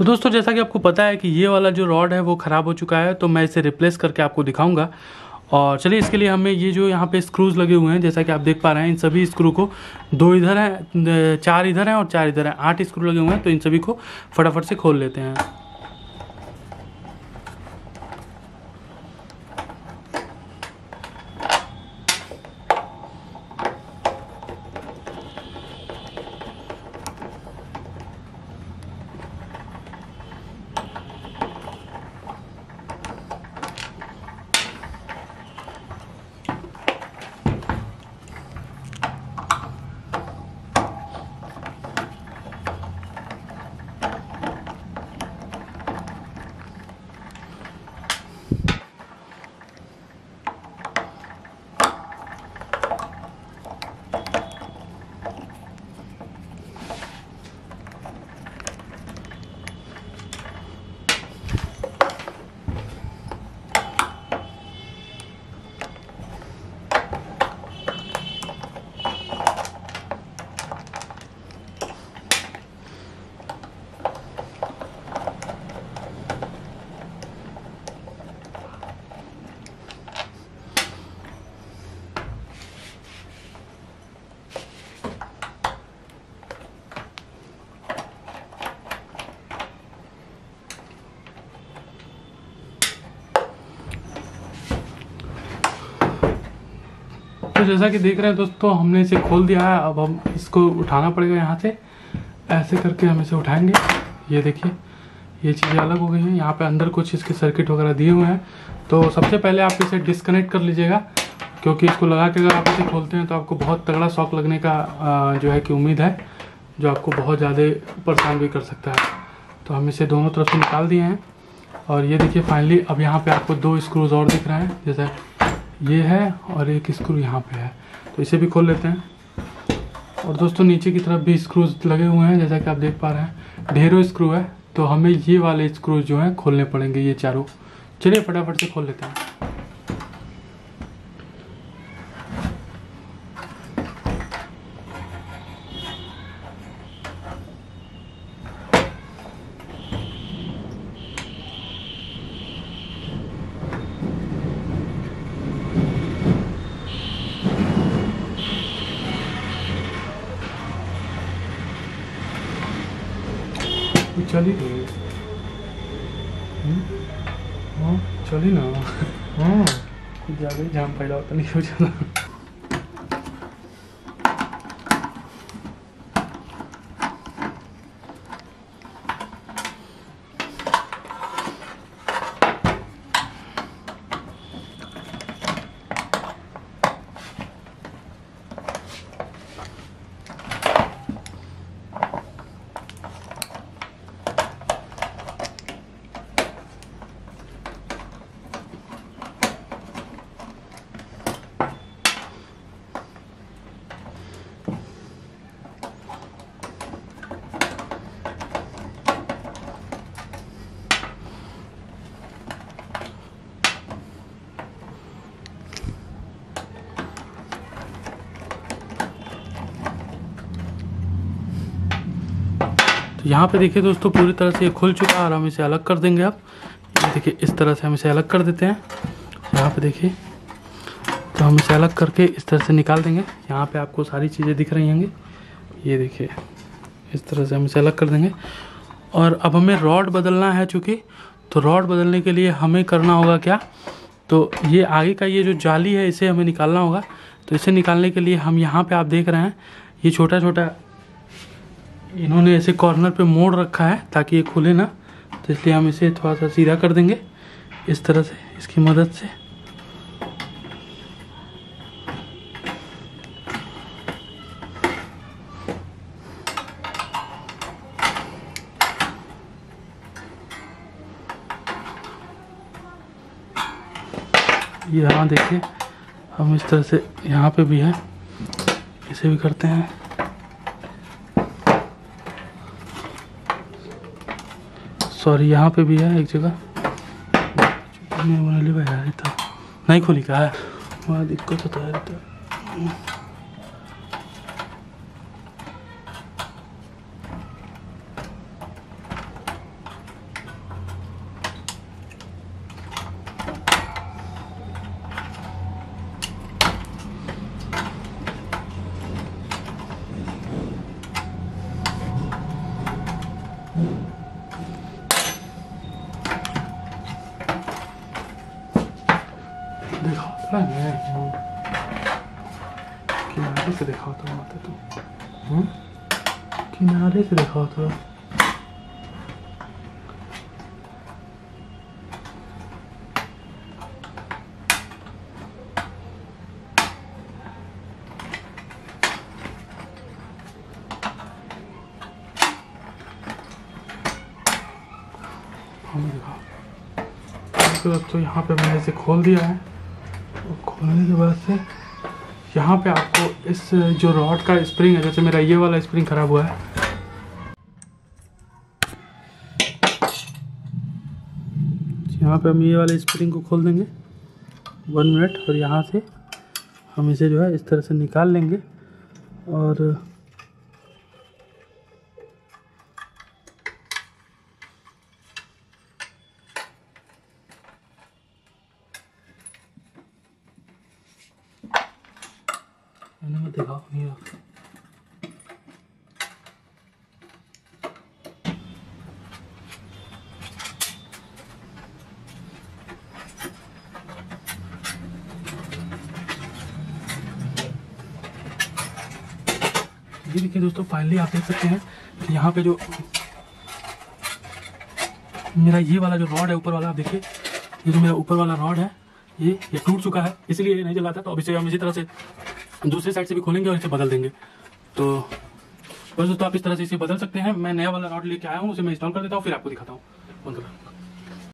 तो दोस्तों, जैसा कि आपको पता है कि ये वाला जो रॉड है, वो ख़राब हो चुका है तो मैं इसे रिप्लेस करके आपको दिखाऊँगा। और चलिए, इसके लिए हमें ये जो यहाँ पे स्क्रूज लगे हुए हैं, जैसा कि आप देख पा रहे हैं, इन सभी स्क्रू को दो इधर हैं चार इधर हैं और चार इधर हैं। आठ स्क्रू लगे हुए हैं तो इन सभी को फटाफट से खोल लेते हैं। तो जैसा कि देख रहे हैं दोस्तों, हमने इसे खोल दिया है, अब हम इसको उठाना पड़ेगा यहाँ से। ऐसे करके हम इसे उठाएँगे। ये देखिए, ये चीज़ें अलग हो गई हैं। यहाँ पे अंदर कुछ इसके सर्किट वगैरह दिए हुए हैं। तो सबसे पहले आप इसे डिस्कनेक्ट कर लीजिएगा, क्योंकि इसको लगा के अगर आप इसे खोलते हैं तो आपको बहुत तगड़ा शौक लगने का जो है कि उम्मीद है, जो आपको बहुत ज़्यादा परेशान भी कर सकता है। तो हम इसे दोनों तरफ़ से निकाल दिए हैं। और ये देखिए फाइनली अब यहाँ पे आपको दो स्क्रूज और दिख रहे हैं। जैसे ये है और एक स्क्रू यहाँ पे है। तो इसे भी खोल लेते हैं। और दोस्तों, नीचे की तरफ़ भी स्क्रूज लगे हुए हैं, जैसा कि आप देख पा रहे हैं। ढेरों स्क्रू है। तो हमें ये वाले स्क्रूज जो हैं खोलने पड़ेंगे, ये चारों। चलिए फटाफट से खोल लेते हैं। चली गई। हाँ चली ना। हाँ। खुद जा गई। जाम फैला होता नहीं हो जाना तो यहाँ पे देखिए दोस्तों, पूरी तरह से ये खुल चुका है और हम इसे अलग कर देंगे अब। देखिए, इस तरह से हम इसे अलग कर देते हैं। यहाँ पे देखिए तो हम इसे अलग करके इस तरह से निकाल देंगे। यहाँ पे आपको सारी चीज़ें दिख रही होंगी। ये देखिए, इस तरह से हम इसे अलग कर देंगे। और अब हमें रॉड बदलना है चूँकि तो रॉड बदलने के लिए हमें करना होगा क्या? तो ये आगे का ये जो जाली है, इसे हमें निकालना होगा। तो इसे निकालने के लिए हम यहाँ पे आप देख रहे हैं, ये छोटा छोटा इन्होंने ऐसे कॉर्नर पे मोड़ रखा है ताकि ये खुले ना तो इसलिए हम इसे थोड़ा सा सीधा कर देंगे इस तरह से, इसकी मदद से। यहाँ देखिए, हम इस तरह से यहाँ पे भी है, इसे भी करते हैं। सॉरी यहाँ पे भी है एक जगह। मैं भाई यार था। नहीं खोली का है वहाँ दिक्कत होता है। तो दिखाओ थोड़ा मैं किनारे से दिखाओ तो माता तू हम्म? किनारे से दिखाओ थोड़ा हमें दिखाओ उसके बाद तो यहाँ पे मैंने इसे खोल दिया है और खोलने के बाद से यहाँ पे आपको इस, जो रॉड का स्प्रिंग है, जैसे मेरा ये वाला स्प्रिंग खराब हुआ है। यहाँ पे हम ये वाले स्प्रिंग को खोल देंगे वन मिनट और यहाँ से हम इसे जो है इस तरह से निकाल लेंगे, और मत दिखाओ नहीं रखा ये देखिए दोस्तों फाइनली आप देख सकते हैं कि यहाँ पे जो मेरा ये वाला जो रॉड है, ऊपर वाला, आप देखिए, ये जो मेरा ऊपर वाला रॉड है, ये ये टूट चुका है, इसलिए ये नहीं था तो अब इसे हम इसी तरह से दूसरी साइड से भी खोलेंगे और इसे बदल देंगे। तो बस दोस्तों, आप इस तरह से इसे बदल सकते हैं। मैं नया वाला रॉड लेके आया हूँ, उसे मैं इंस्टॉल कर देता हूँ, फिर आपको दिखाता हूँ। बंद